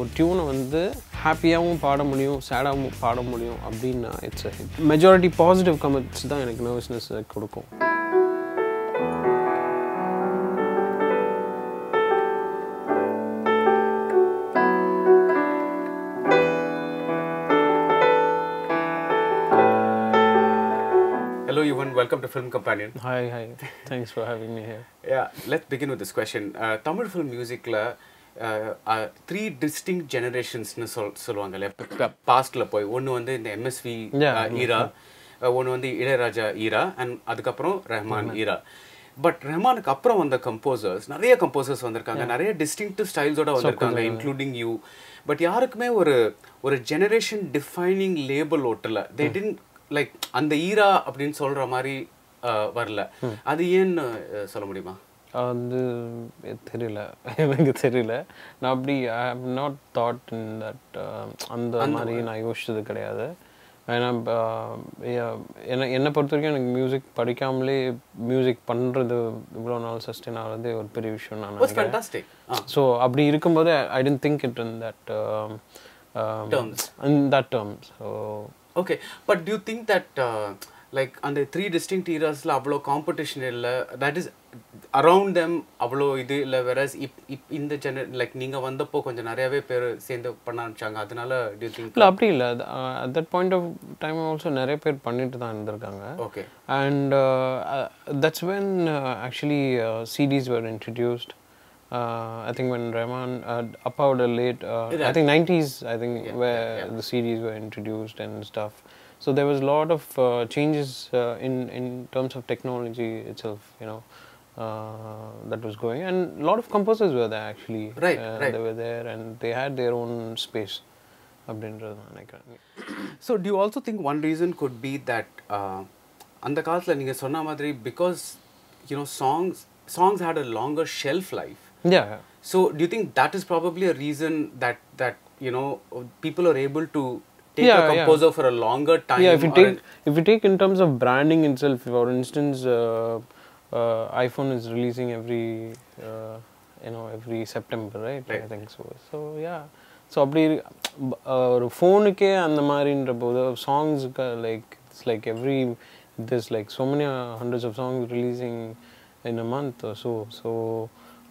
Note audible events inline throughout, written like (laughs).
ஒரு டியூனை வந்து ஹாப்பியாகவும் பாட முடியும் சேடாகவும் பாட முடியும் அப்படின்னு இட்ஸ் மெஜாரிட்டி பாசிட்டிவ் கமெண்ட்ஸ் தான் எனக்கு நர்வஸ்னஸ் கொடுக்கும் Hello, Yuvan. Welcome to Film Companion. Hi hi thanks for having me here Yeah, let's begin with this question. Uh, Tamil film musicல three distinct ஜெனரேஷன்ஸ்னு சொல் சொல்லுவாங்கல்ல. பாஸ்ட்ல போய் ஒன்று வந்து இந்த எம்எஸ்வி. ஈரா ஒன்று வந்து இளையராஜா ஈரா அண்ட் அதுக்கப்புறம் ரஹ்மான் ஈரா. பட் ரஹ்மானுக்கு அப்புறம் வந்த கம்போசர்ஸ் நிறைய கம்போசர்ஸ் வந்திருக்காங்க. நிறைய டிஸ்டிங்டிவ் ஸ்டைல்ஸோட வந்திருக்காங்க இன்க்ளூடிங் யூ பட் யாருக்குமே ஒரு ஒரு ஜெனரேஷன் டிஃபைனிங் லேபிள் ஓட்டல. தே டின் லைக் அந்த ஈரா அப்படின்னு சொல்ற மாதிரி வரல. அது ஏன்னு சொல்ல முடியுமா? அது தெரியல. எனக்கு தெரியல. நான் அப்படி I have not thought in that அந்த மாதிரி நான் யோசிச்சது கிடையாது. ஏன்னா என்ன என்னை பொறுத்த வரைக்கும் எனக்கு மியூசிக் படிக்காமலே மியூசிக் பண்ணுறது இவ்வளோ நாள் சஸ்டெயின் ஆகிறது ஒரு பெரிய விஷயம் நான் நினைக்கிறேன். ஸோ அப்படி இருக்கும்போது I tend think it in that. In that terms so okay but you think that like அந்த த்ரீ டிஸ்டிங் ஈராஸில் அவ்வளோ காம்படிஷன் இல்லை? தட் இஸ் அரவுண்ட் தெம் அவ்வளோ இது இல்லை வெரஸ் இப் இப் இந்த ஜென லைக் நீங்கள் வந்தப்போ கொஞ்சம் நிறையவே பேர் சேர்ந்து பண்ண ஆரம்பிச்சாங்க அதனால டியூ திங்க் இல்லை அப்படி இல்லை at that point of time also நிறைய பேர் பண்ணிட்டு தான் இருந்திருக்காங்க okay uh, uh, uh, uh. Uh, I think when Rahman uh, about a late, uh, I think 90s, I think where the CDs were introduced and stuff. So there was a lot of uh, changes uh, in in terms of technology itself, you know, uh, that was going, and a lot of composers were there actually. Right, uh, right. They were there, and they had their own space. அப்படின்றது நான் நினைக்கிறேன் so do you also think one reason could be that அந்த காலத்தில் நீங்கள் சொன்ன மாதிரி because you know songs songs had a longer shelf life Yeah, yeah. So do you think that is probably a reason that that you know people are able to take Yeah, a yeah. composer for a longer time? Yeah, if you or take if you take in terms of branding itself, for instance, uh, uh, iPhone is releasing every uh, you know every September, right? I Right. think so. So yeah. So அப்படி uh, ஒரு ஃபோனுக்கே அந்த மாதிரின்ற போது சாங்ஸுக்கு like it's like every this like so many hundreds of songs releasing in a month so so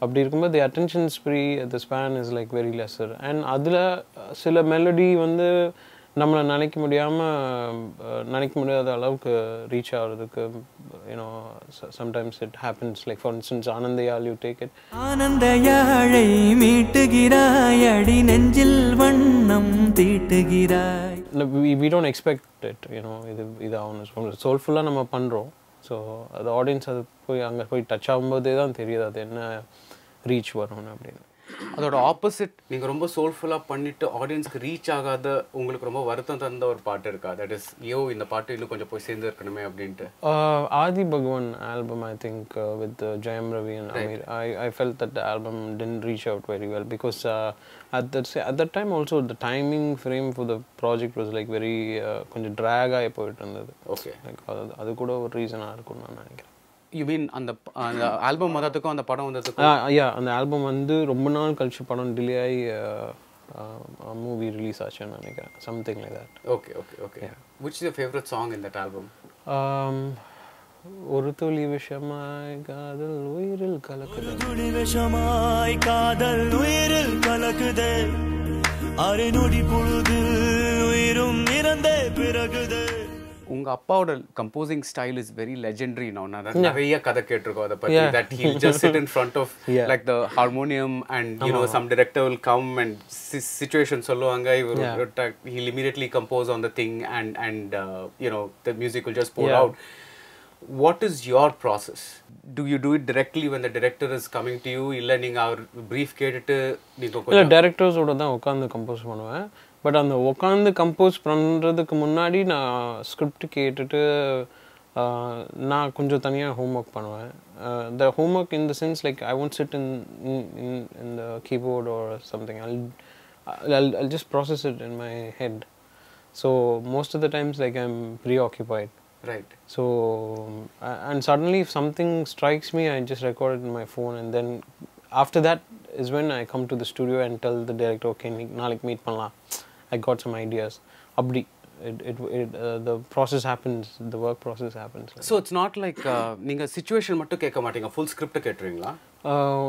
அப்படி இருக்கும்போது the attention spree the span is like very lesser and அதில் சில மெலடி வந்து நம்மளை நினைக்க முடியாமல் நினைக்க முடியாத அளவுக்கு ரீச் ஆகிறதுக்கு you know sometimes it happens like for instance ஆனந்தையால் you take it ஆனந்த யாழை மீட்டுகிறாய் அடி நெஞ்சில் வண்ணம் தீட்டுகிறாய். Don't expect it you know இது இது ஆகணும் சோல்ஃபுல்லாக நம்ம பண்ணுறோம் ஸோ அது ஆடியன்ஸ் அது போய் அங்கே போய் டச் ஆகும்போதே தான் தெரியுது அது என்ன ரீச் வரும்னு அப்படின்னு. அதோட ஆப்போசிட் நீங்க ரொம்ப சோல்ஃபுல்லாக பண்ணிட்டு ஆடியன்ஸ்க்கு ரீச் ஆகாத உங்களுக்கு ரொம்ப வருத்தம் தந்த ஒரு பாட்டு இருக்கா தட் இஸ் யோ இந்த பாட்டு இன்னும் கொஞ்சம் போய் சேர்ந்து இருக்கணுமே அப்படின்ட்டு Uh, uh, with uh, Jayam Ravi and Amir, I, I felt that the album didn't reach out very well because uh, at that sa- at that time also the timing frame for the project was like very uh, கொஞ்சம் drag ஆகி போயிட்டு இருந்தது okay Like, அது அது கூட ஒரு ரீசனாக இருக்கும்னு நான் நினைக்கிறேன் யூ மீன் அந்த அந்த ஆல்பம் வந்ததுக்கும் அந்த படம் வந்ததுக்கும்? யா அந்த ஆல்பம் வந்து ரொம்ப நாள் கழிச்சு படம் டிலே ஆகி மூவி ரிலீஸ் ஆச்சுன்னு நினைக்கிறேன். Something like that okay okay okay which is favourite song in that album ஒரு துளி விஷமாய் காதல் உயிரில் கலக்குது துளி விஷமாய் காதல் உயிரில் கலக்குதே அரை நொடி பொழுது உயிரும் இறந்தே பிறகுதே உங்க அப்பாவோட composing style is very legendary நான் நிறைய கதை கேட்டிருக்கோம் அதை Yeah. That he just sit in front of. Like the harmonium and you know some director will come and situation சொல்லுவாங்க. இவர் he'll immediately compose on the thing and and you know the music will just pour. Out what is your process do you do it directly when the director is coming to you? இல்ல நீங்க அவர் brief கேட்டுட்டு நீங்க இல்லை கொஞ்சம் டேரக்டர்ஸோட தான் உட்காந்து compose பண்ணுவேன். But அந்த உட்காந்து கம்போஸ் பண்ணுறதுக்கு முன்னாடி நான் ஸ்கிரிப்ட் கேட்டுட்டு ஆஹ், நான் கொஞ்சம் தனியாக ஹோம்ஒர்க் பண்ணுவேன் the homework in the sense like I won't sit in in in the keyboard or something I'll, I'll just process it in my head. So most of the times, like I'm preoccupied. Right So uh, and suddenly, if something strikes me, I just record it in my phone, and then after that, is when I come to the studio and tell the director okay நாளைக்கு meet பண்ணலாம் I got some ideas அப்படி it it it the process happens the work process happens so it's not like நீங்கள் situation மட்டும் கேட்க மாட்டீங்க full script கேட்டுருவீங்களா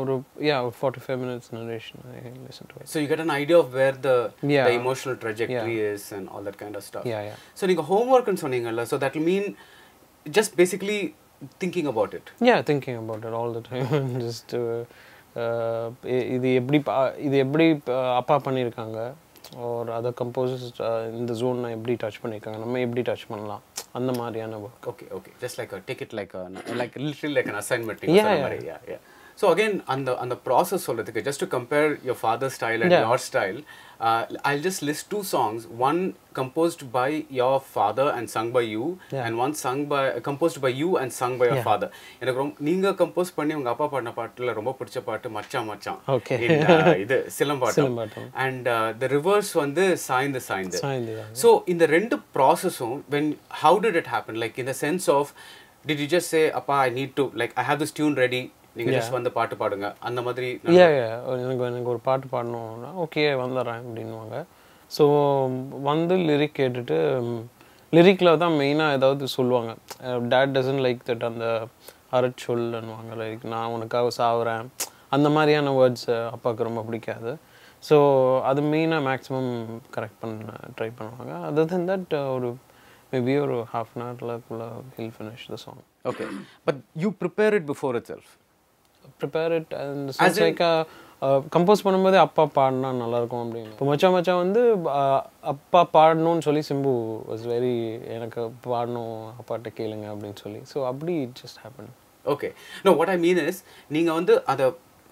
ஒரு yeah ஒரு forty five minutes narration I listen to So you get an idea of where the, Yeah. the emotional trajectory is and all that kind of stuff. Yeah, yeah. So நீங்க homeworkன்னு சொன்னீங்கல்ல so that will mean just basically thinking about it. yeah thinking about it all the time just uh, uh, இ- இது எப்படி இது எப்படி அப்பா பண்ணியிருக்காங்க ஒரு other composers இந்த ஜோன் எப்படி டச் பண்ணியிருக்காங்க நம்ம எப்படி டச் பண்ணலாம்? அந்த மாதிரியான work Okay, okay. Just like a take it like a like literally like an assignment. Yeah, சொன்ன yeah. மாதிரி. yeah, yeah. So again, அந்த அந்த process சொல்றதுக்கு just to compare your father's style and Yeah. your style, uh, I'll just list two songs. One composed by your father and sung by you, Yeah. and one sung by composed by you and sung by your Yeah. father. எனக்கு ரொம்ப நீங்க compose பண்ணி உங்க அப்பா பாடின பாட்டுல ரொம்ப பிடிச்ச பாட்டு மச்சான் மச்சான் Okay. In, uh, இது Silambattam Silambattam. And the reverse வந்து சாய்ந்து சாய்ந்து சாய்ந்து, yeah. ஸோ இந்த ரெண்டு ப்ராசஸும் when how did it happen like இந்த sense of did you just say அப்பா I need to like I have this tune ready நீங்க ஜஸ்ட் வந்து பாட்டு பாடுங்க. அந்த மாதிரி ஏ எனக்கு எனக்கு ஒரு பாட்டு பாடணும்னா ஓகே வந்துடுறேன் அப்படின்வாங்க ஸோ வந்து லிரிக் கேட்டுட்டு லிரிக்கில் தான் மெயினாக ஏதாவது சொல்லுவாங்க. டேட் டசன்ட் லைக் தட் அந்த அரட் சொல்லுன்னுவாங்க. லைக் நான் உனக்காக சாவுறேன். அந்த மாதிரியான வேர்ட்ஸ் அப்பாவுக்கு ரொம்ப பிடிக்காது. ஸோ அது மெயினாக மேக்ஸிமம் கரெக்ட் பண்ண ட்ரை பண்ணுவாங்க. அதர் தென் தட் ஒரு மேபி ஒரு half an ஹவர்லக்குள்ள he'll finish the song okay but you prepare it before itself prepare it and sense like compose பண்ணும்போதே அப்பா பாடினா நல்லாயிருக்கும் அப்படின்னு. இப்போ மச்சான் மச்சான் வந்து அப்பா பாடணும்னு சொல்லி சிம்பு வாஸ் வெரி எனக்கு பாடணும் அப்பாட்ட கேளுங்க அப்படின்னு சொல்லி. ஸோ அப்படி it just happen okay no what I mean is நீங்க வந்து அதை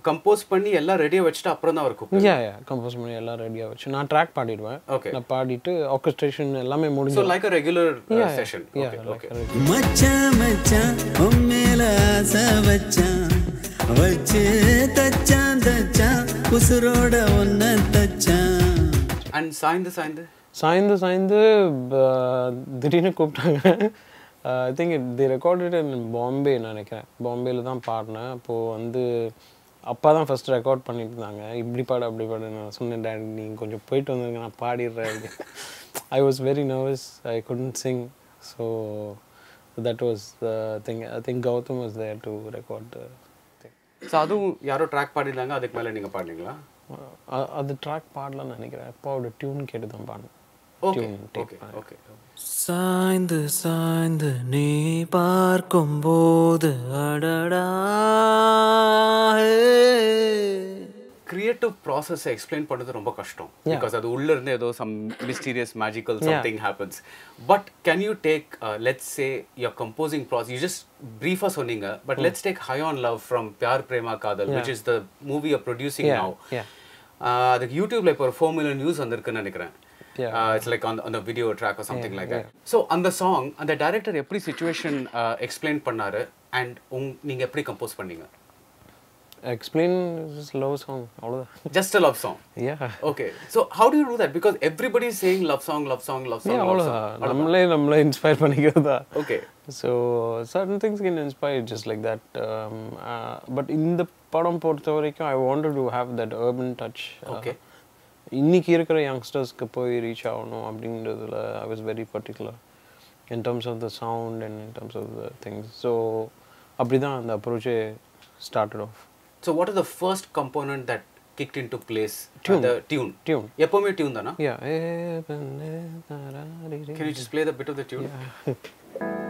கம்போஸ் பண்ணி எல்லாம் ரெடியாக வச்சுட்டு அப்புறம் தான் கூப்பிட்டு யா யா கம்போஸ் பண்ணி எல்லாம் ரெடியாக வச்சு. நான் ட்ராக் பாடிடுவேன். Okay. நான் பாடிட்டு ஆர்கஸ்ட்ரேஷன் எல்லாமே முடிஞ்சு like a regular session okay like okay மச்சான் மச்சான் மேல ஆசை வச்சான். வச்சு தச்சான் தச்சான். உசுரோட ஒன்ன தச்சான். அண்ட் சாய்ந்து சாய்ந்து? சாய்ந்து சாய்ந்து திடீர்னு கூப்பிட்டாங்க. I think it the recorded in Bombay நினைக்கிறேன். பாம்பேல தான் பாடினேன். அப்போது வந்து அப்பா தான் ஃபர்ஸ்ட் ரெக்கார்ட் பண்ணிட்டு இருந்தாங்க இப்படி பாடு அப்படி பாடு நான் சொன்னேன் டேடி நீங்கள் கொஞ்சம் போயிட்டு வந்துருங்க நான் பாடிடுறேன். I was very nervous I couldn't sing so that was thing I think Gautham was there to record thing so அதுவும் யாரோ ட்ராக் பாடிருந்தாங்க அதுக்கு மேலே நீங்கள் பாடினீங்களா? அது ட்ராக் பாடலாம்னு நினைக்கிறேன். அப்பாவோட டியூன் கேட்டு தான் ஓகே ஓகே ஓகே சாய்ந்து சாய்ந்து நீ பார்க்கும்போது அடடா கிரியேட்டிவ் ப்ராசஸை எக்ஸ்பிளைன் பண்ணுறது ரொம்ப கஷ்டம். பிகாஸ் அது உள்ள இருந்து ஏதோ some mysterious magical something happens but can you take let's say your composing process you just ப்ரீஃபாக சொன்னீங்க but let's take high on love from Pyaar Prema Kaadhal which is the movie are producing Yeah, now yeah. அதுக்கு யூடியூப்ல இப்போ ஒரு four million news வந்திருக்குன்னு நினைக்கிறேன். Yeah. It's like அந்த அந்த video track something like that so அந்த song அந்த டைரக்டர் எப்படி சுச்சுவேஷன் எக்ஸ்பிளைன் பண்ணாரு? அண்ட் உங் நீங்கள் எப்படி கம்போஸ் பண்ணீங்க? எக்ஸ்பிளைன் லவ் சாங் அவ்வளோதான் just a love song yeah Okay. So how do you do that? Because everybody is saying love song, love song, love song, Yeah, love அவ்வளோதான் song. நம்மளே நம்மளே inspire பண்ணிக்கிறதா Okay. So certain things can inspire just like that but இந்த படம் பொறுத்த வரைக்கும் I wanted to have that urban touch Okay. இன்னைக்கு இருக்கிற யங்ஸ்டர்ஸ்க்கு போய் ரீச் ஆகணும் அப்படின்றதுல I was very particular in terms of the sound and in terms of the things so அப்படி தான் அந்த அப்ரோச்சே started off so what is the first component that kicked into place? Uh, tune. The tune. Tune. Epome tune, na? Yeah. Can you just play the bit of the tune? Yeah. (laughs)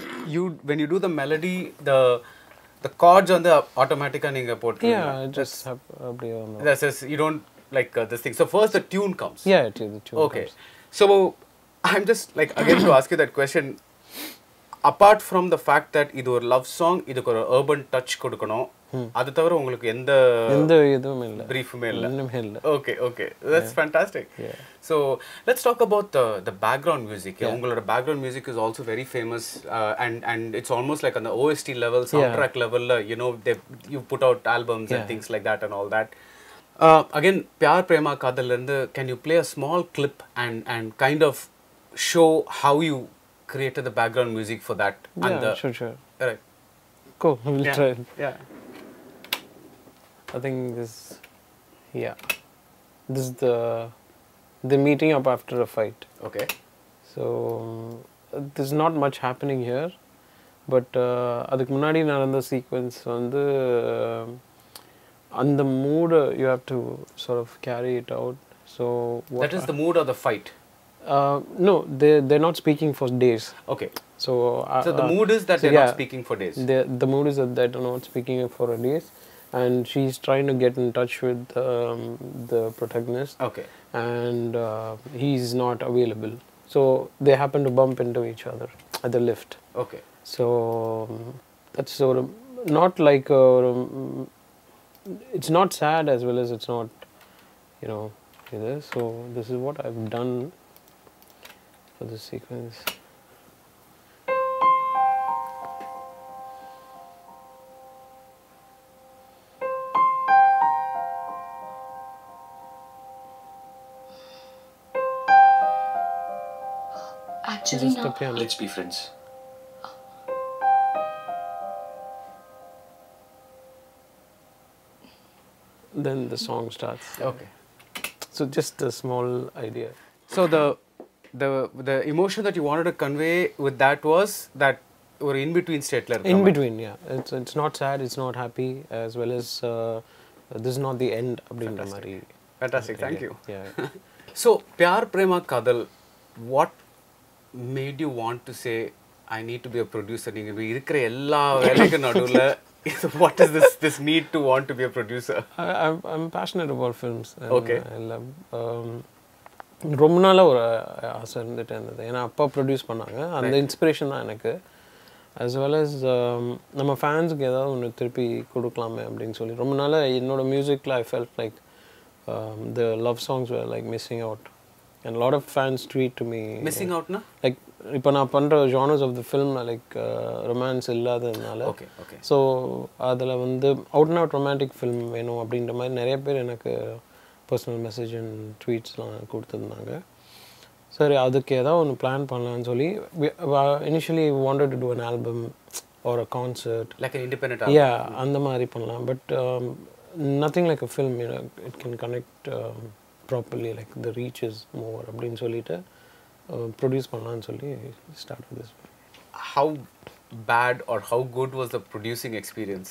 So அந்த you when you do the melody the the chords வந்து ஆட்டோமேட்டிக்காக நீங்கள் போட்டு Yeah, I just have அப்படியே வந்து This is you don't like uh, this thing. So first the tune comes. Yeah, it is the tune Okay. comes. So I'm just like again to ask you that question. Apart from the fact that இது ஒரு love song இதுக்கு ஒரு urban touch கொடுக்கணும் அது தவிர உங்களுக்கு எந்த எந்த இதுவும் இல்லை. பிரீஃபுமே இல்லை. ஒன்றுமே இல்லை. Okay okay that's fantastic so let's talk about the the background music உங்களோட background music is also very famous and and it's almost like அந்த ஓஎஸ்டி லெவல் சவுண்ட் ட்ராக் லெவலில் you know they you put out albums and things like that and all that again Pyaar Prema காதல்லேருந்து can you play a small clip and and kind of show how you created the background music for that அந்த Yeah, sure, sure. Right. Cool, we'll Yeah. try. Yeah. I think this, yeah, this is the the meeting up after a fight. Okay. So um, there's not much happening here, but uh, அதுக்கு முன்னாடி நடந்த sequence வந்து uh, அந்த mood you have to sort of carry it out so That is the mood of the fight. No they they're not speaking for days Okay. So So the mood is that they're not speaking for days. The, the mood is that they're not speaking for a days, and she's trying to get in touch with um, the protagonist, Okay. and uh, he's not available. So they happen to bump into each other at the lift. Okay. So um, that's sort of not like a, um, it's not sad as well as it's not, you know, either. So this is what I've done for this sequence. Actually, Just a no. piano. Let's be friends. Then the song starts. Okay. So just a small idea. So the the the emotion that you wanted to convey with that was that ஒரு in between stateல இருக்க In மாதிரி. between, yeah. It's it's not sad, it's not happy, as well as uh, this is not the end. அப்படின்ற மாதிரி Fantastic. Thank you. Yeah. (laughs) So Pyar Prema Kadal, what made you want to say I need to be a producer? நீங்க இப்ப இருக்கிற எல்லா வேலைக்கு நடுவுல (laughs) what is this this need to want to be a producer? I, I'm, I'm passionate about films. and Okay. I love, um, ரொம்ப நாளாக ஒரு ஆசை இருந்துகிட்டே இருந்தது ஏன்னா அப்பா ப்ரொடியூஸ் பண்ணாங்க அந்த இன்ஸ்பிரேஷன் தான் எனக்கு as well as um, நம்ம ஃபேன்ஸுக்கு ஏதாவது ஒன்று திருப்பி கொடுக்கலாமே அப்படின்னு சொல்லி ரொம்ப நாளாக என்னோட மியூசிக்கில் I felt like the love songs were like missing out and lot of fans tweet to me Missing outனா? லைக் இப்போ நான் பண்ணுற genres of the film like romance இல்லாததுனால. Okay, okay. ஸோ அதில் வந்து out and out romantic film வேணும் அப்படின்ற மாதிரி நிறைய பேர் எனக்கு பர்சனல் மெசேஜ் அண்ட் ட்வீட்ஸ்லாம் கொடுத்துருந்தாங்க. சரி அதுக்கு ஏதாவது ஒன்று பிளான் பண்ணலான்னு சொல்லி initially wanted to do an album or a concert an independent yeah அந்த மாதிரி பண்ணலாம். But nothing like a film it can connect properly like the reach is more அப்படின்னு சொல்லிட்டு ப்ரொடியூஸ் பண்ணலான்னு சொல்லி start this how bad or how good was the producing experience?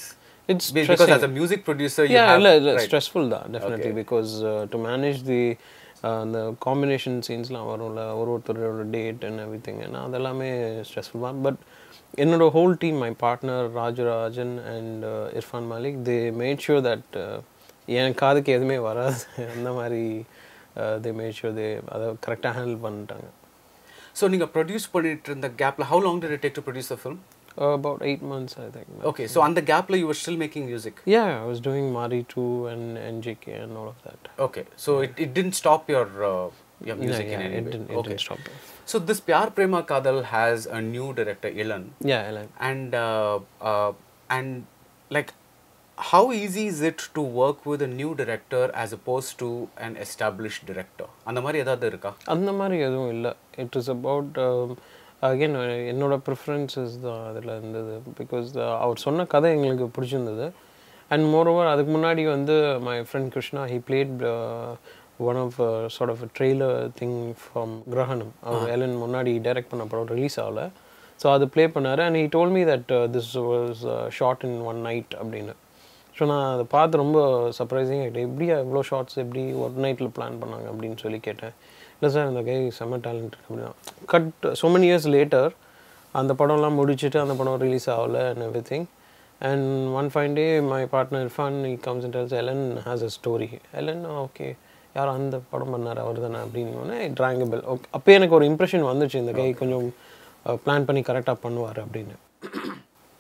It's Be- because stressing. as a music producer, you yeah, have இல்ல, இல்ல, right. stressful தான் definitely Okay. because uh, to manage the uh, அந்த combination சீன்ஸ்லாம் வரும்ல ஒரு ஒருத்தரோட date and everything அதெல்லாமே stressful தான் பட் என்னோட whole team my partner Rajarajan and Irfan Malik they made sure that என் காதுக்கு எதுவுமே வராது அந்த மாதிரி தே மேட் ஷூர் தே அதை கரெக்டாக ஹேண்டில் பண்ணிட்டாங்க So நீங்க ப்ரொடியூஸ் பண்ணிட்டு இருந்த கேப்ல how long did it take to produce the film? About eight months I think Okay, so அந்த கேப்ல you were still making music. Yeah, I was doing Mari 2 and NJK and all of that. Okay, so it, it didn't stop your uh, your music yeah, in any it way. didn't, it okay. didn't stop. So this Pyar Prema Kadal has a new director, Ilan, Yeah, I like. and uh, uh, and like, how easy is it to work with a new director as opposed to an established director? அந்த மாதிரி ஏதாவது இருக்கா? அந்த மாதிரி எதுவும் இல்லை. It is about again என்னோட preferences தான் அதில் இருந்தது. பிகாஸ் அவர் சொன்ன கதை எங்களுக்கு பிடிச்சிருந்தது அண்ட் மோரோவர் அதுக்கு முன்னாடி வந்து my friend Krishna he played one of sort of trailer thing from Grahanam our Elon முன்னாடி டைரக்ட் பண்ண படம் ரிலீஸ் ஆகல. ஸோ அது ப்ளே பண்ணார். And he told me that uh, this was uh, shot in one night அப்படின்னு. So நான் அதை பார்த்து ரொம்ப சர்ப்ரைசிங் ஆகிட்டேன் எப்படி எவ்வளோ ஷார்ட்ஸ் எப்படி ஒரு நைட்டில் பிளான் பண்ணாங்க அப்படின்னு சொல்லி கேட்டேன். இல்லை சார் இந்த கை செம்ம டேலண்ட் அப்படின்னா cut so many years later அந்த படம்லாம் முடிச்சுட்டு அந்த படம் ரிலீஸ் ஆகல and everything and one fine day my partner Irfan E comes and tells Elan has a story Elan okay யார் அந்த படம் பண்ணார் அவர் தானே அப்படின்னு ட்ராங்கபிள் ஓகே அப்போ எனக்கு ஒரு இம்ப்ரெஷன் வந்துச்சு இந்த கை கொஞ்சம் பிளான் பண்ணி கரெக்டாக பண்ணுவார் அப்படின்னு.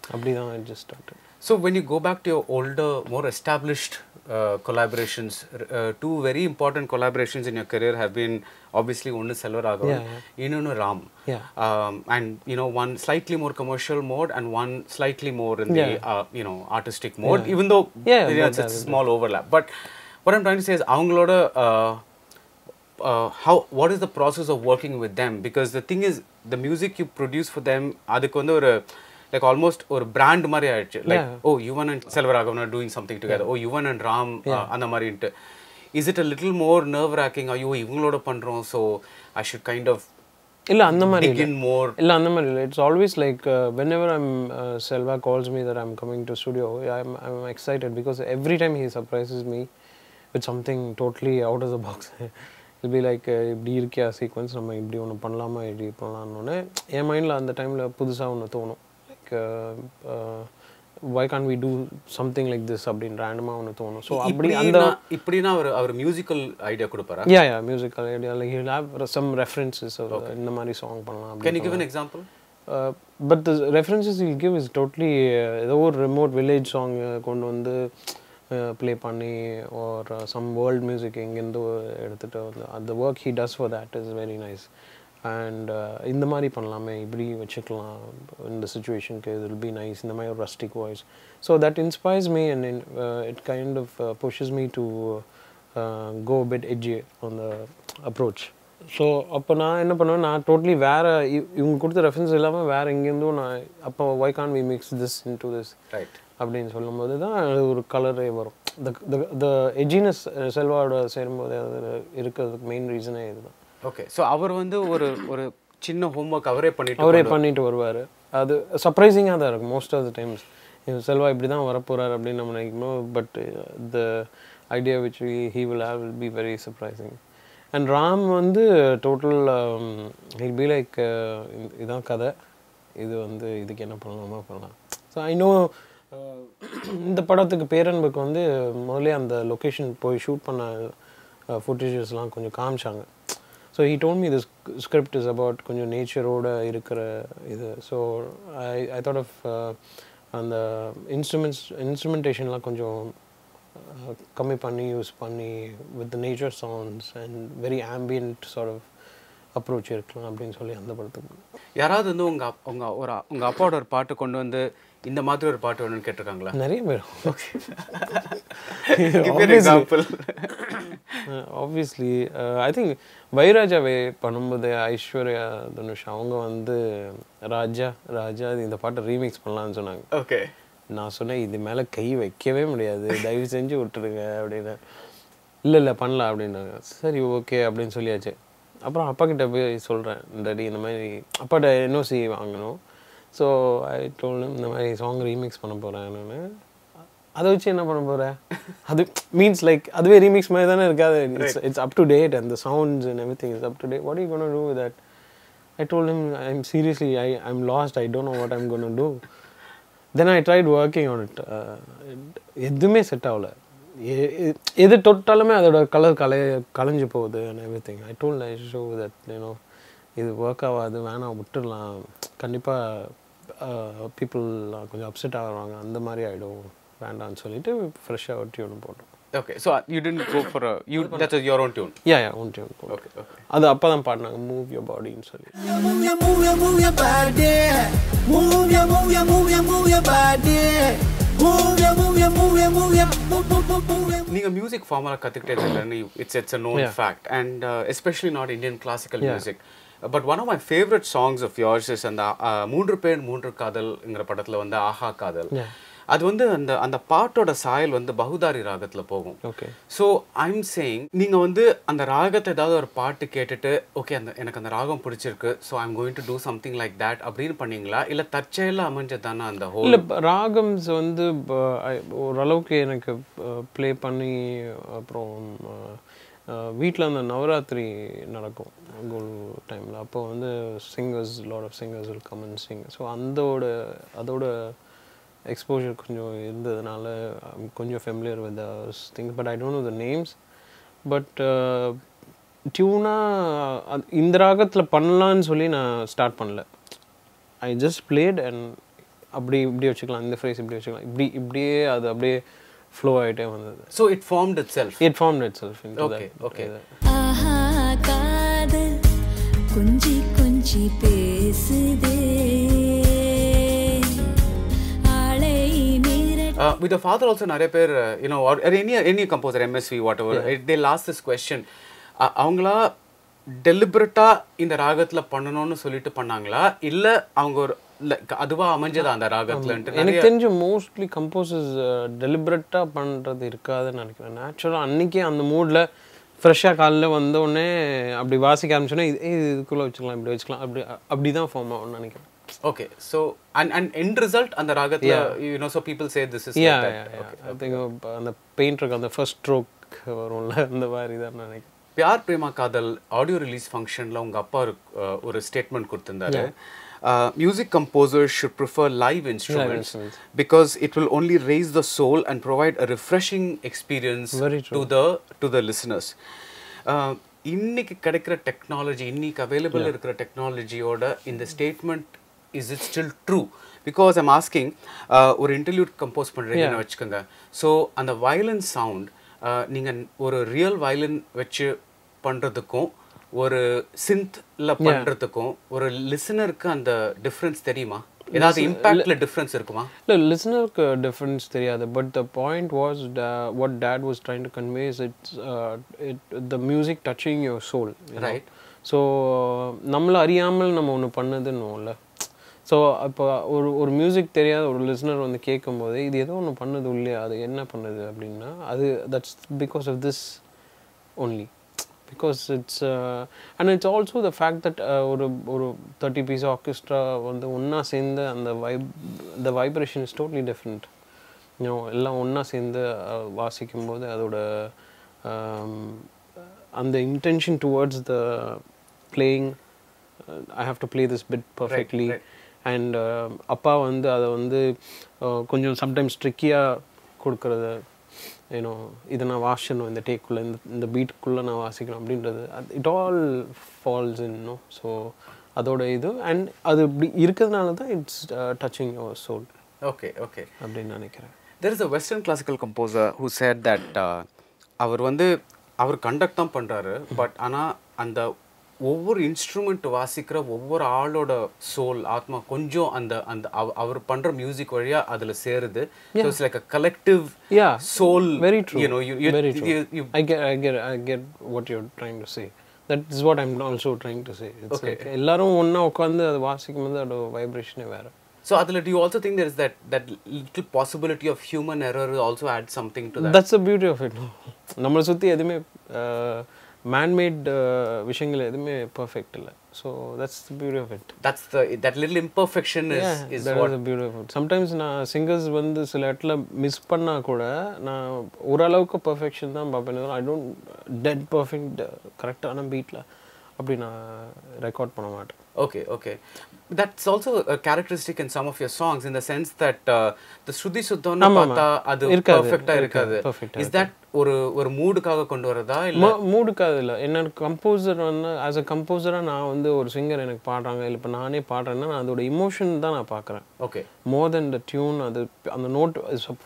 அப்படி தான் just start So when you go back to your older, more established uh, collaborations, uh, two very important collaborations in your career have been obviously one is Selvar Raghavan, Yeah, இன்னொன்னு Ram. Yeah. Um, and you know one slightly more commercial mode and one slightly more in the Yeah. uh, you know artistic mode, even though Yeah, you know, both it's, are it's a small overlap. But what I'm trying to say is அவங்களோட uh, uh, how what is the process of working with them because the thing is the music you produce for them அதுக்கு வந்து ஒரு like almost ஒரு brand மாதிரி ஆயிடுச்சு. Yeah. oh Yuvan and Selvaraghavan are doing something together. Oh Yuvan and Ram அந்த மாதிரின்ட்டு. Is it a little more nerve wracking ஐயோ இவங்களோட பண்றோம் so I should kind of இல்லை அந்த மாதிரி more. இல்லை அந்த மாதிரி இல்லை. It's always like whenever I'm Selva calls me that I'm coming to studio I'm I'm excited because every time he surprises me with something totally out of the box will be like இப்படி இருக்கியா sequence நம்ம இப்படி ஒன்று பண்ணலாமா இப்படி பண்ணலான்னு என் மைண்டில் அந்த டைமில் புதுசாக ஒன்று தோணும். Like why can we do something like this அப்படின்னு ரேண்டமாக ஒன்று தோணும். ஸோ அப்படி அந்த இப்படின்னா அவர் அவர் மியூசிக்கல் ஐடியா கொடுப்பாரா? Yeah yeah musical idea like he'll have some references இந்த மாதிரி சாங் பண்ணலாம் example? Uh, but the references he'll give is totally uh, ஏதோ ஒரு ரிமோட் வில்லேஜ் சாங் கொண்டு வந்து ப்ளே பண்ணி ஒரு சம் வேர்ல்ட் மியூசிக் இங்கேருந்து எடுத்துகிட்டு வந்து அந்த work he does for that is very nice and இந்த மாதிரி பண்ணலாமே இப்படி வச்சுக்கலாம். இந்த சுச்சுவேஷனுக்கு இது வில் பி நைஸ் இந்த மாதிரி ஒரு rustic voice so that inspires me and it kind of pushes me to go bit edgy அந்த அப்ரோச் ஸோ அப்போ நான் என்ன பண்ணுவேன் நான் டோட்டலி வேறு இவங்க கொடுத்த ரெஃபரன்ஸ் இல்லாமல் வேறு எங்கேருந்தும் நான் அப்போ why can we mix this into this right அப்படின்னு சொல்லும்போது தான் அது ஒரு கலரே வரும். த எஜினஸ் செல்வாவோட சேரும்போது அது இருக்கிறதுக்கு மெயின் ரீசனே இதுதான். ஓகே ஸோ அவர் வந்து ஒரு ஒரு சின்ன ஹோம்ஒர்க் அவரே பண்ணிட்டு அவரே பண்ணிட்டு வருவார். அது சர்ப்ரைசிங்காக தான் இருக்கும். Most of the times Selva இப்படி தான் வரப்போகிறார் அப்படின்னு நம்ம நினைக்கணும் but the idea which he will have will be very surprising and Ram வந்து டோட்டல் ஹில் பி லைக் இதான் கதை. இது வந்து இதுக்கு என்ன பண்ணலாமா பண்ணலாம். ஸோ ஐ நோ இந்த படத்துக்கு பேரன்புக்கு வந்து முதல்ல அந்த லொக்கேஷன் போய் ஷூட் பண்ண ஃபுட்டேஜஸ்லாம் கொஞ்சம் காமிச்சாங்க. So he told me this script is about கொஞ்சம் நேச்சரோட இருக்கிற இது. So I I thought of அந்த இன்ஸ்ட்ருமெண்ட்ஸ் இன்ஸ்ட்ருமெண்டேஷன்லாம் கொஞ்சம் கம்மி பண்ணி யூஸ் பண்ணி with nature sounds and very ambient sort of approach இருக்கலாம் அப்படின்னு சொல்லி அந்த படத்துக்கு யாராவது வந்து உங்க அப்- உங்க ஒரு உங்க அப்பாவோட ஒரு பாட்டு கொண்டு வந்து இந்த மாதிரி ஒரு பாட்டு வேணும்னு கேட்டிருக்காங்களா? நிறைய பேர். (laughs) Example. ஆப்வியஸ்லி ஐ திங்க் வைராஜாவே பண்ணும்போது ஐஸ்வர்யா தனுஷ் அவங்க வந்து ராஜா ராஜா இந்த பாட்டை ரீமிக்ஸ் பண்ணலாம்னு சொன்னாங்க. ஓகே நான் சொன்னேன் இது மேலே கை வைக்கவே முடியாது. தயவு செஞ்சு விட்டுருங்க அப்படின்னு. இல்லை இல்லை பண்ணலாம் அப்படின்னாங்க. சரி ஓகே அப்படின்னு சொல்லியாச்சு. அப்புறம் அப்பா கிட்ட போய் சொல்கிறேன் டாடி இந்த மாதிரி அப்பாட்ட என்ஓசி வாங்கணும். ஸோ ஐ டோல் இந்த மாதிரி சாங் ரீமிக்ஸ் பண்ண போகிறேன் நான். அதை வச்சு என்ன பண்ண போகிறேன் அது மீன்ஸ் லைக் அதுவே ரீமிக்ஸ் மாதிரி தானே இருக்காது it's it's up to date and sounds and everything is up to date what you gonna do that told him, I'm seriously, I, I'm lost. I don't know what I'm going to do. Then I tried working on it. Uh, it- எதுவுமே set ஆகல. எது தொட்டாலுமே அதோட colour கலை கலைஞ்சு போகுது and everything I told I show that you know இது work ஆகாது வேணாம் விட்டுடலாம். கண்டிப்பாக பீப்புள் கொஞ்சம் அப்செட் ஆகுறாங்க அந்த மாதிரி ஆகிடும் வேண்டாம்னு சொல்லிட்டு ஃப்ரெஷ்ஷாக ஒரு டியூன் போட்டோம். Okay so you tend go for you that's your own tune yeah yeah own tune okay okay அது அப்போ தான் பாடினாங்க மூவ் யோர் பாடின்னு சொல்லி. Move your, move your, move your body. Move நீங்க மியூசிக் ஃபார்முலா கத்துக்கிட்டே இல்லைன்னு it's it's a known. Fact and especially not Indian classical. Music but one of my favourite songs of yours is அந்த uh, மூன்று பேர் மூன்று காதல்ங்கிற படத்துல வந்து ஆஹா காதல். அது வந்து அந்த அந்த பாட்டோட சாயல் வந்து பகுதாரி ராகத்துல போகும். ஓகே. ஸோ ஐம் சேயிங் நீங்க வந்து அந்த ராகத்தை ஏதாவது ஒரு பாட்டு கேட்டுட்டு ஓகே அந்த எனக்கு அந்த ராகம் பிடிச்சிருக்கு so I'm going to do something like that அப்படின்னு பண்ணீங்களா? இல்ல தற்செயலா அமைஞ்சது தானே அந்த ஹோல் இல்லை ராகம்ஸ் வந்து ஓரளவுக்கு எனக்கு ப்ளே பண்ணி அப்புறம் வீட்டில் அந்த நவராத்திரி நடக்கும் குரு டைமில் அப்போ வந்து singers lot of singers will come and sing so அந்தோட அதோட எக்ஸ்போஜர் கொஞ்சம் இருந்ததுனால கொஞ்சம் familiar with things but I don't know the names but டியூனாக இந்த ராகத்தில் பண்ணலான்னு சொல்லி நான் ஸ்டார்ட் பண்ணல. ஐ ஜஸ்ட் பிளேட் அண்ட் அப்படி இப்படி வச்சுக்கலாம் இந்த ஃப்ரேஸ் இப்படி வச்சுக்கலாம். இப்படி இப்படியே அது அப்படியே ஃப்ளோ ஆகிட்டே வந்தது. So it formed itself it form itself Okay, okay. ஆஹா காதல். கொஞ்சி கொஞ்சி பேசுதே. வித் ஃபாதர் ஆல்சோ நிறைய பேர் you know any any composer MSV whatever they last this question அவங்களா டெலிபரட்டா இந்த ராகத்துல பண்ணணும்னு சொல்லிட்டு பண்ணாங்களா? இல்ல அவங்க ஒரு அதுவா அமைஞ்சதா அந்த ராகத்துலன்ட்டு எனக்கு தெரிஞ்ச மோஸ்ட்லி கம்போசர்ஸ் டெலிபரேட்டாக பண்ணுறது இருக்காதுன்னு நினைக்கிறேன். நேச்சுரலாக அன்றைக்கே அந்த மூடில் ஃப்ரெஷ்ஷாக காலைல வந்த உடனே அப்படி வாசிக்க ஆரம்பிச்சோன்னே இது இதுக்குள்ளே வச்சுக்கலாம் இப்படி வச்சுக்கலாம் அப்படி அப்படி தான் ஃபார்ம் ஆகும்னு நினைக்கிறேன். Okay so and and end result அந்த ராகத்துல you know so people say this is yeah I think அந்த பெயிண்டருக்கு அந்த ஃபர்ஸ்ட் ஸ்ட்ரோக் வரும்ல அந்த மாதிரி தான் நினைக்கிறேன். பியார் பிரேமா காதல் ஆடியோ ரிலீஸ் ஃபங்க்ஷனில் உங்கள் அப்பா ஒரு statement கொடுத்திருந்தாரு? Music composers should prefer live instruments instruments. Because it will only raise the soul and provide a refreshing experience Very to the to the listeners. Uh, இன்னைக்கு கிடைக்கிற டெக்னாலஜி இன்னைக்கு அவைலபிள் இருக்கிற டெக்னாலஜியோட இந்த statement is it still true because I'm asking ஒரு interviewed compose பண்ணுறீங்கன்னு வச்சுக்கோங்க. So அந்த வயலன் சவுண்ட் நீங்கள் ஒரு ரியல் வயலின் வச்சு பண்ணுறதுக்கும் ஒரு சிந்த்ல பண்ணுறதுக்கும் ஒரு லிசனருக்கு அந்த டிஃப்ரென்ஸ் தெரியுமா? ஏதாவது இம்பாக்ட்ல டிஃப்ரென்ஸ் இருக்குமா? இல்லை லிசனருக்கு டிஃப்ரென்ஸ் தெரியாது. But the point was what that was trying to convey it's it the music touching your soul Right. So நம்மளை அறியாமல் நம்ம ஒன்று பண்ணதுன்னுவோம்ல ஸோ அப்போ ஒரு ஒரு மியூசிக் தெரியாத ஒரு லிசனர் வந்து கேட்கும்போது இது ஏதோ ஒன்று பண்ணுது இல்லையா அது என்ன பண்ணுது அப்படின்னா அது that's because of this only because it's and it's also the fact that ஒரு ஒரு தேர்ட்டி பீஸ் ஆர்கெஸ்ட்ரா வந்து ஒன்றா சேர்ந்து அந்த vibe the vibration is totally different எல்லாம் ஒன்றா சேர்ந்து uh, வாசிக்கும்போது அதோட um, அந்த intention towards the playing I have to play this bit perfectly and அப்பா வந்து அதை வந்து uh, கொஞ்சம் சம்டைம்ஸ் ட்ரிக்கியாக கொடுக்கறது ஏன்னோ இதை நான் வாசிக்கணும் இந்த டேக்குள்ளே இந்த இந்த பீட்டுக்குள்ளே நான் வாசிக்கணும் அப்படின்றது it all falls into so அதோட இது அண்ட் அது இப்படி இருக்கிறதுனால தான் it's touching your soul okay okay அப்படின்னு நினைக்கிறேன். There is a western classical composer who said that அவர் வந்து அவர் கண்டக்ட் தான் பண்ணுறாரு பட் ஆனால் அந்த ஒவ்வொரு இன்ஸ்ட்ருமெண்ட் வாசிக்கிற ஒவ்வொரு ஆளோட சோல் ஆத்மா கொஞ்சம் அந்த அந்த அவ- அவர் பண்ற மியூசிக் வழியா அதுல சேருது so it's like a collective Yeah, soul very true. You know you Very true. You I get, I get, I get what you're trying to say. That is what I'm also trying to say. It's Okay. like எல்லாரும் ஒண்ணா உட்காந்து அதை வாசிக்கும் போது அதோட வைப்ரேஷனே வேற so அதில் do you also think there is that that little possibility of human error also add something to that that's the beauty of it நம்மளை சுற்றி எதுவுமே மேன்மேட் விஷயங்கள் எதுவுமே பர்ஃபெக்ட் இல்லை. So that's the beauty of it that's the that little imperfection is is that what is a beautiful sometimes நான் singers வந்து சில இடத்துல மிஸ் பண்ணா கூட நான் ஓரளவுக்கு பர்ஃபெக்ஷன் தான் பார்ப்பேன். ஐ டோன்ட் டெட் பர்ஃபெக்ட் கரெக்டான பீட்டில் அப்படி நான் ரெக்கார்ட் பண்ண மாட்டேன். Okay, okay. That's also a characteristic in some of your songs in the sense that uh, the Shruti Suddhana ஆமா, பார்த்தா. அது perfect-ஆ இருக்காது, இஸ் தட் ஒரு ஒரு மூடுக்காக கொண்டு வரதா இல்ல? மூடுக்காது இல்லை. என்னோட கம்போசர் வந்து ஆஸ் அ கம்போசராக நான் வந்து ஒரு சிங்கர் எனக்கு பாடுறாங்க. இல்லை இப்போ நானே பாடுறேன்னா நான் அதோட இமோஷன் தான் நான் பார்க்குறேன் ஓகே மோர் தென் த டியூன் அது அந்த நோட்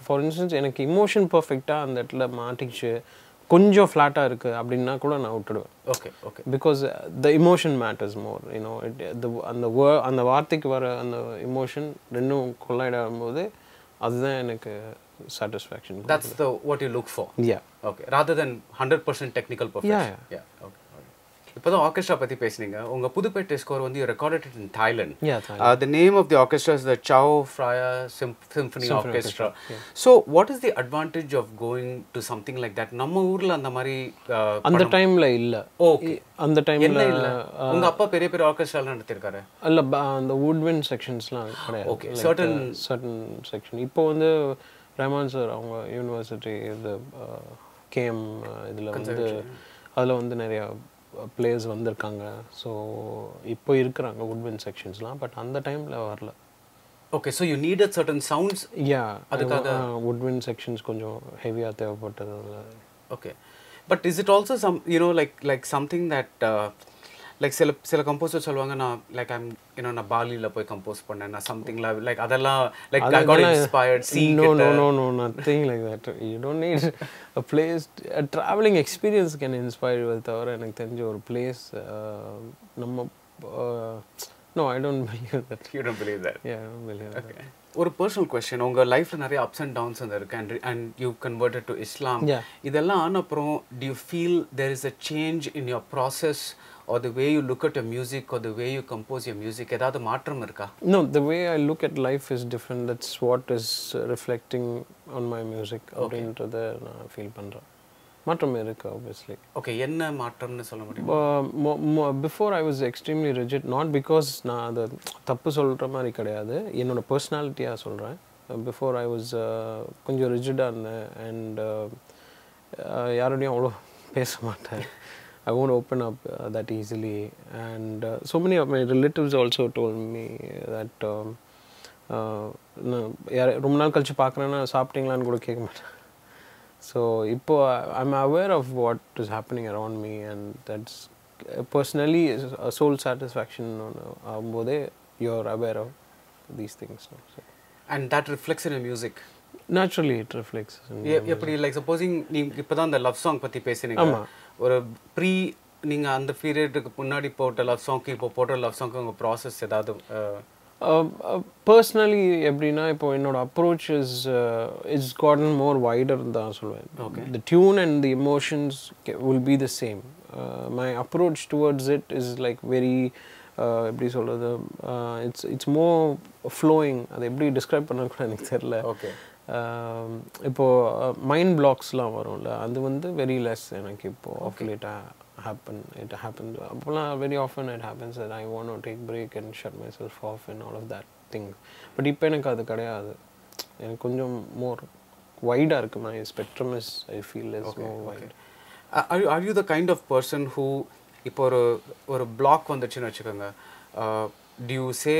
ஃபார் இன்ஸ்டன்ஸ் எனக்கு இமோஷன் பர்ஃபெக்டாக அந்த இடத்துல மாட்டிச்சு கொஞ்சம் ஃப்ளாட்டாக இருக்குது அப்படின்னா கூட நான் விட்டுடுவேன். Okay okay because the emotion matters more you know it the அந்த வே அந்த வார்த்தைக்கு வர அந்த இமோஷன் ரெண்டும் கொள்ளாயிடும் போது அதுதான் எனக்கு satisfaction that's the what you look for? Yeah okay rather than 100% technical perfection. Yeah, yeah okay. இப்போதான் ஆர்கெஸ்ட்ரா பத்தி பேசுனீங்க. உங்க புதுப்பேட்டை ஸ்கோர் வந்து recorded in Thailand. The name of the orchestra is the Chao Phraya symphony orchestra so what is the advantage of going to something like that நம்ம ஊர்ல அந்த மாதிரி uh, அந்த டைம்ல இல்ல. Okay. அந்த டைம்ல இல்ல? உங்க அப்பா பெரிய பெரிய ஆர்கெஸ்ட்ரால நடத்திருக்காரு. இல்ல அந்த வுட்வின் செக்ஷன்ஸ்லாம் கிடையாது. Okay, certain- சர்டன் செக்ஷன் இப்போ வந்து ரஹ்மான் சார் அவங்க யூனிவர்சிட்டி இது கேஎம் இதில் வந்து அதில் வந்து நிறைய பிளேயர்ஸ் வந்திருக்காங்க. ஸோ இப்போ இருக்கிறாங்க வுட்வின் செக்ஷன்ஸ்லாம் பட் அந்த டைமில் வரல. Okay so you needed certain sounds yeah அதுக்காக- வுட்வின் செக்ஷன்ஸ் கொஞ்சம் ஹெவியாக தேவைப்பட்டது. Okay but is it also some you know like like something that like சில சில கம்போசர் சொல்லுவாங்க நான் லைக் ஐம் யூனோ நான் பாலியில் போய் கம்போஸ் பண்ணேன். நான் சம்திங் லைக் அதெல்லாம் லைக் ஐ காட் இன்ஸ்பயர்ட் சி no, no, no, nothing like that. You don't need a place. A traveling experience can inspire you தவிர எனக்கு தெரிஞ்ச ஒரு பிளேஸ் நம்ம no I don't believe that you don't believe that yeah believe okay ஒரு personal question உங்க லைஃப்ல நிறைய ups and downs வந்து இருக்கு. And and you converted to Islam. இதெல்லாம் ஆன அப்புறம் do you feel there is a change in your process or the way you look at your music or the way you compose your music ஏதாவது மாற்றம் இருக்கா? No, the way I look at life is different. That's what is uh, reflecting on my music. அப்படின்றத நான் feel பண்ணுறேன் மாற்றம் இருக்கு obviously. Okay என்ன மாற்றம்னு சொல்ல முடியும்? Before I was extremely rigid not because நான் அதை தப்பு சொல்கிற மாதிரி கிடையாது. என்னோட பர்சனாலிட்டியாக சொல்கிறேன் பிஃபோர் ஐ வாஸ் கொஞ்சம் ரிஜிடாக இருந்தேன். அண்ட் யாரோடையும் அவ்வளோ பேச மாட்டேன். ஐ won't open up uh, that easily. And uh, so many of my relatives also told me that um, uh, யார- ரொம்ப நாள் கழிச்சு பார்க்குறேன்னா சாப்பிட்டீங்களான்னு கூட கேட்க மாட்டேன். ஸோ இப்போ I'm aware of what is happening around me and that's personally soul satisfaction ஆகும்போதே you're aware of these things and that reflects in music naturally it reflects எப்படி லைக் சப்போசிங் நீங்க இப்பதான் அந்த லவ் சாங் பத்தி பேசுனீங்க. ஆமா. ஒரு pre நீங்க அந்த பீரியடுக்கு முன்னாடி போட்ட லவ் சாங்க்கு இப்போ போட்ட லவ் சாங்க்கு உங்க ப்ராசஸ் ஏதாவது பர்சனலி எப்படின்னா இப்போ என்னோட approach is it's gotten more wider தான் சொல்லுவேன் the tune and the emotions will be the same my approach towards it is like very எப்படி சொல்கிறது இட்ஸ் இட்ஸ் மோர் ஃப்ளோயிங் அதை எப்படி டிஸ்கிரைப் பண்ண கூட எனக்கு தெரில ஓகே ஆம், இப்போ மைண்ட் பிளாக்ஸ்லாம் வரும்ல அது வந்து வெரி லெஸ் எனக்கு இப்போ of late happen it happen அப்போலாம் very often it happens I want take break and shut my self off and all of that thing but இப்போ எனக்கு அது கிடையாது. எனக்கு கொஞ்சம் மோர் வைடாக இருக்கு. My spectrum is I feel is more wide are you the kind of person who இப்போ ஒரு ஒரு பிளாக் வந்துச்சுன்னு வச்சுக்கோங்க. Do you say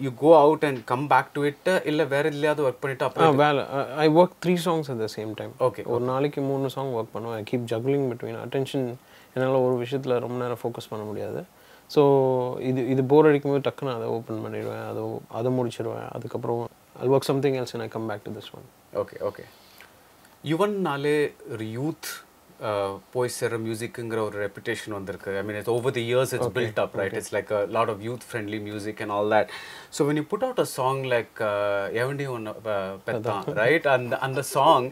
you go out and come back to it இல்லை வேற எதுலையாவது ஒர்க் பண்ணிட்டு அப்புறம் வேலை. I work three songs at the same time Okay, ஒரு நாளைக்கு மூணு சாங் ஒர்க் பண்ணுவேன். I keep juggling between attention என்னால் ஒரு விஷயத்தில் ரொம்ப நேரம் ஃபோக்கஸ் பண்ண முடியாது. ஸோ இது இது போர் அடிக்கும் போது டக்குன்னு அதை ஓப்பன் பண்ணிடுவேன். அதை அதை முடிச்சிடுவேன் அதுக்கப்புறம் I work something else and I come back to this one okay okay யுவன்னாலே ஒரு யூத் போய் சேர்ற மியூசிக்குங்கிற ஒரு ரெப்புடேஷன் வந்திருக்கு. I mean it's over the years it's built up right it's like lot of youth friendly music and all that so when you put out a song like எவண்டி ஒன்று பெத்தான் right அந்த அந்த song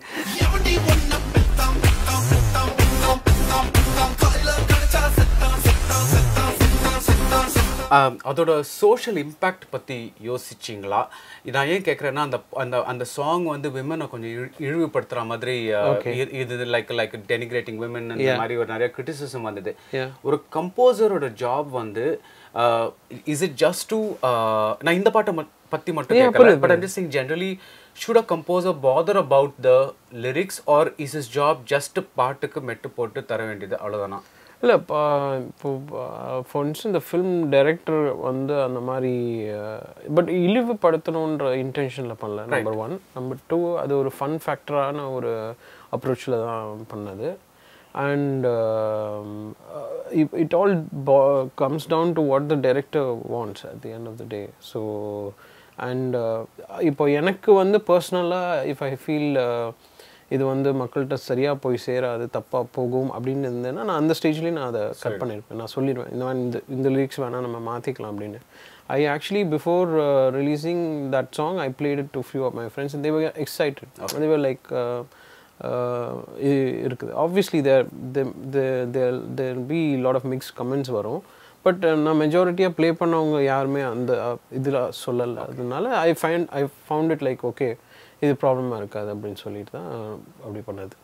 அதோட social impact பற்றி யோசிச்சிங்களா? நான் ஏன் கேட்குறேன்னா அந்த அந்த அந்த சாங் வந்து விமனை கொஞ்சம் இழி- இழிவுபடுத்துற மாதிரி இது லைக் லைக் டெனிகிரேட்டிங் விமன் இந்த மாதிரி ஒரு நிறைய கிரிட்டிசிசம் வந்தது. ஒரு கம்போசரோட ஜாப் வந்து இஸ் இட் ஜஸ்ட் டு நான் இந்த பாட்டை பத்தி மட்டும் கேட்கல but I'm just think generally should a composer bother about the lyrics or is is job just பாட்டுக்கு மெட்டு போட்டு தர வேண்டியது? அவ்வளோதானா இல்லை இப்போ இப்போ ஃபார் இன்ஸ்டன்ஸ் இந்த ஃபிலிம் டைரக்டர் வந்து அந்த மாதிரி பட் இழிவுபடுத்தணுன்ற இன்டென்ஷனில் பண்ணல. நம்பர் ஒன் நம்பர் டூ அது ஒரு ஃபன் ஃபேக்டரான ஒரு அப்ரோச்சில் தான் பண்ணது. And it all comes down to what the director wants at the end of the day so and இப்போ எனக்கு வந்து பர்சனலாக இஃப் ஐ ஃபீல் இது வந்து மக்கள்கிட்ட சரியாக போய் சேராது தப்பாக போகும் அப்படின்னு இருந்தேன்னா நான் அந்த ஸ்டேஜ்லேயே நான் அதை கட் பண்ணியிருப்பேன் நான் சொல்லிடுவேன் இந்த மாதிரி இந்த இந்த லிரிக்ஸ் வேணால் நம்ம மாற்றிக்கலாம் அப்படின்னு. I actually before releasing that song I played it to few of my friends they were excited they were like இருக்குது. Obviously there there be lot of mix comments வரும். பட் நான் மெஜாரிட்டியாக ப்ளே பண்ணவங்க யாருமே அந்த இதில் சொல்லலை. அதனால I find I found it like okay இது ப்ராப்ளமாக இருக்காது அப்படின்னு சொல்லிட்டு தான் அப்படி பண்ணது.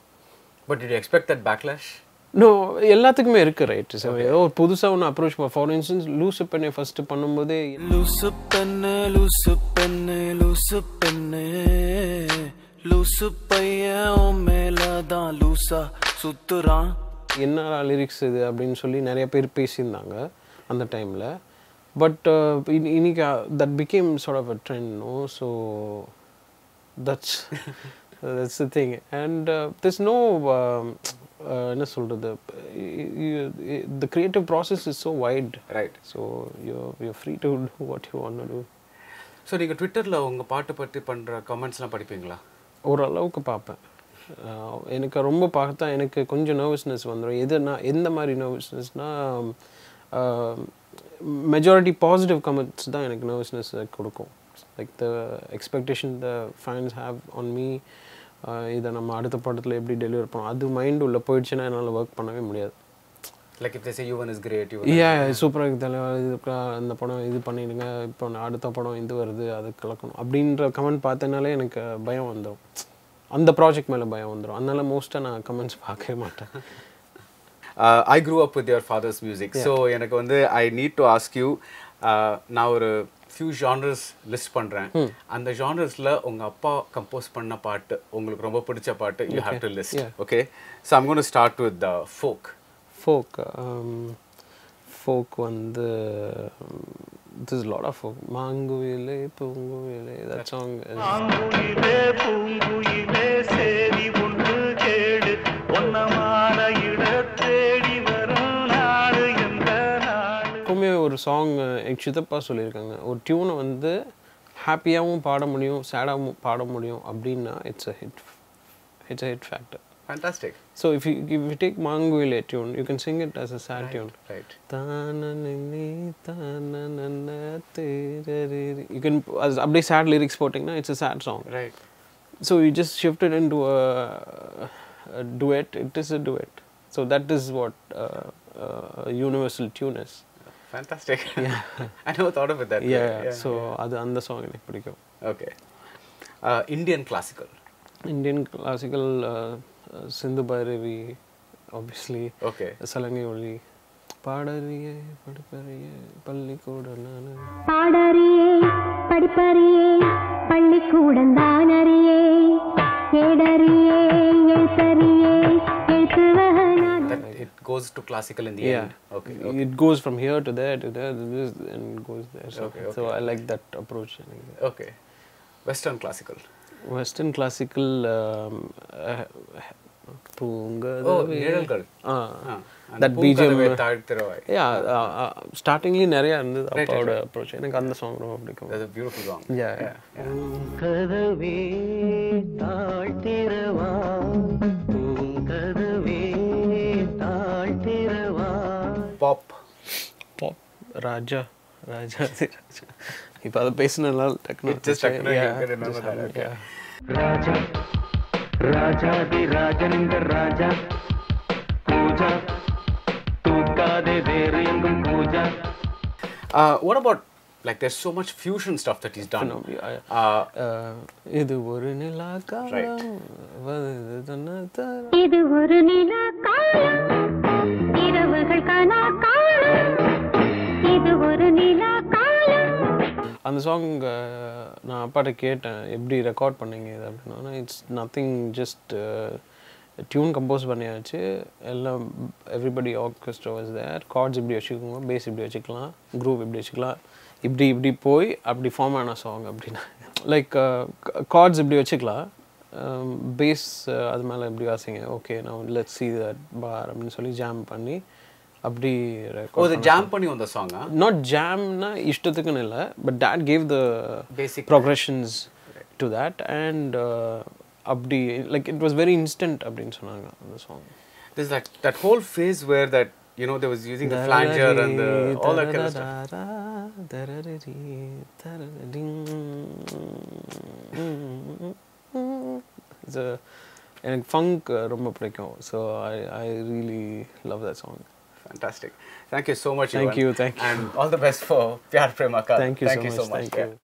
But to expect that backlash no எல்லாத்துக்குமே இருக்குது ரைட் ஏதோ ஒரு புதுசாக ஒன்று அப்ரோச் ஃபார் இன்ஸ்டன்ஸ் லூஸ் பெண்ணை ஃபஸ்ட்டு பண்ணும்போதே லூசு பெண்ணு லூசு பெண்ணு லூசு பெண்ணு லூசு பையன் உன் மேலதான் லூசா சுத்துறான். என்ன லிரிக்ஸ் இது அப்படின்னு சொல்லி நிறைய பேர் பேசியிருந்தாங்க அந்த டைமில் பட் இன்னைக்கு that became sort of a trend no so that's that's the thing and this no என்ன சொல்கிறது the creative process is so wide right so you you free to do what you want to so நீங்கள் ட்விட்டரில் உங்கள் பாட்டை பற்றி பண்ணுற கமெண்ட்ஸ்லாம் படிப்பீங்களா? ஓரளவுக்கு பார்ப்பேன். எனக்கு ரொம்ப பார்த்தா எனக்கு கொஞ்சம் நர்வஸ்னஸ் வந்துடும் எதுனா எந்த மாதிரி நர்வஸ்னஸ்னால் மெஜாரிட்டி பாசிட்டிவ் கமெண்ட்ஸ் தான் எனக்கு நர்வஸ்னஸ் கொடுக்கும். Like the expectation the fans have on me இதை நம்ம அடுத்த படத்தில் எப்படி டெலிவர் பண்ணோம்? அது மைண்ட் உள்ள போயிடுச்சுன்னா என்னால் ஒர்க் பண்ணவே முடியாது. Like if they Yuvan is great you a சூப்பராக தலைவர் இது இந்த படம் இது பண்ணிடுங்க. இப்போ அடுத்த படம் இது வருது அது கலக்கணும். அப்படின்ற கமெண்ட் பார்த்தனாலே எனக்கு பயம் வந்துடும் அந்த ப்ராஜெக்ட் மேலே பயம் வந்துடும் அதனால மோஸ்ட்டாக நான் கமெண்ட்ஸ் பார்க்கவே மாட்டேன். I grew up with your father's music so எனக்கு வந்து I need to ask you நான் ஒரு ஃபியூ ஜானர்ஸ் லிஸ்ட் பண்ணுறேன் அந்த ஜானர்ஸில் உங்கள் அப்பா கம்போஸ் பண்ண பாட்டு உங்களுக்கு ரொம்ப பிடிச்ச பாட்டு you have to list okay so I'm gonna start with the folk folk folk வந்து திஸ் லாட் ஆஃப் ஃபோக் மாங்குயிலே பூங்குயிலே தட் சாங் நாடு எப்பவுமே ஒரு சாங் எங்கள் சித்தப்பா சொல்லியிருக்காங்க ஒரு டியூனை வந்து ஹாப்பியாகவும் பாட முடியும் சேடாகவும் பாட முடியும் அப்படின்னா it's a hit it's a hit factor fantastic so if you if you take Maanguyile tune you can sing it as a sad tune right தானனனே, தானனன, தேரரிரி. you can as அப்படியே சேட் லிரிக்ஸ் போட்டிங்கன்னா it's a sad song right so you just shift it into a, a duet it is a duet so that is what uh, uh, a universal tune is Fantastic I know thought of that yeah, so அது அந்த song எனக்கு பிடிக்கும் okay Indian classical Indian classical Sindhu Bhairavi obviously okay Salangai Oli பாடறியே படிப்பறியே பள்ளிக்கூட நான் பாடறியே படிப்பறியே பள்ளிக்கூடம் தானறியே ஏடறியே it goes to classical in the yeah end okay it goes from here to there to there to this and goes there so, Okay, so okay. i like that approach okay western classical western classical um, uh, oh பூங்கதவே. Nizhalgal Ah, Ah, அந்த that பூங்கதவை BGM uh, தாழ்த்திரவாய். yeah ஸ்டார்டிங்லி நிறைய இருந்தது அப்பாவோட. Approach எனக்கு அந்த song ரொம்ப பிடிக்கும் கதவே தாழ்த்திரவா ராஜா ராஜா ராஜா இப்போ அதை பேசினால டக்குனு. ராஜா ராஜாதி ராஜனிந்த ராஜா பூஜா தூக்காதே வேறு எங்கும் Pooja uh, what about like there's so much fusion stuff that he's done. Uh, இது ஒரு நிலா காலம். இது ஒரு நிலா காலம். இரவுகள் காலம். அந்த சாங் நான் அப்பாட்ட கேட்டேன் எப்படி ரெக்கார்ட் பண்ணீங்க இது? அப்படின்னா it's nothing just tune compose பண்ணியாச்சு. எல்லாம் everybody orchestra was there chords இப்படி வச்சுக்கோங்க பேஸ் இப்படி வச்சுக்கலாம் குரூப் இப்படி வச்சுக்கலாம். இப்படி இப்படி போய் அப்படி ஃபார்ம் ஆன சாங் அப்படின்னா. லைக் கார்ட்ஸ் இப்படி வச்சுக்கலாம். பேஸ் அது மேலே எப்படி வாசிங்க. ஓகே நான் லெட் சி தட் பார் அப்படின்னு சொல்லி ஜாம் பண்ணி அப்படி oh record the jam பண்ணி on the song huh? Not Jamna இஷ்டத்துக்குன்னு இல்லை but they gave the Basic. Progressions to that and அப்படி like it was very instant அப்படின்னு சொன்னாங்க அந்த song there's that that whole phase where that you know they was using the flanger and the all that kind of stuff It's a எனக்கு funk ரொம்ப பிடிக்கும் so I I really love that song Fantastic. Thank you so much. Thank you. Thank you. And all the best for Pyar Premakar. Thank you thank so you much. So much. Thank yeah. you.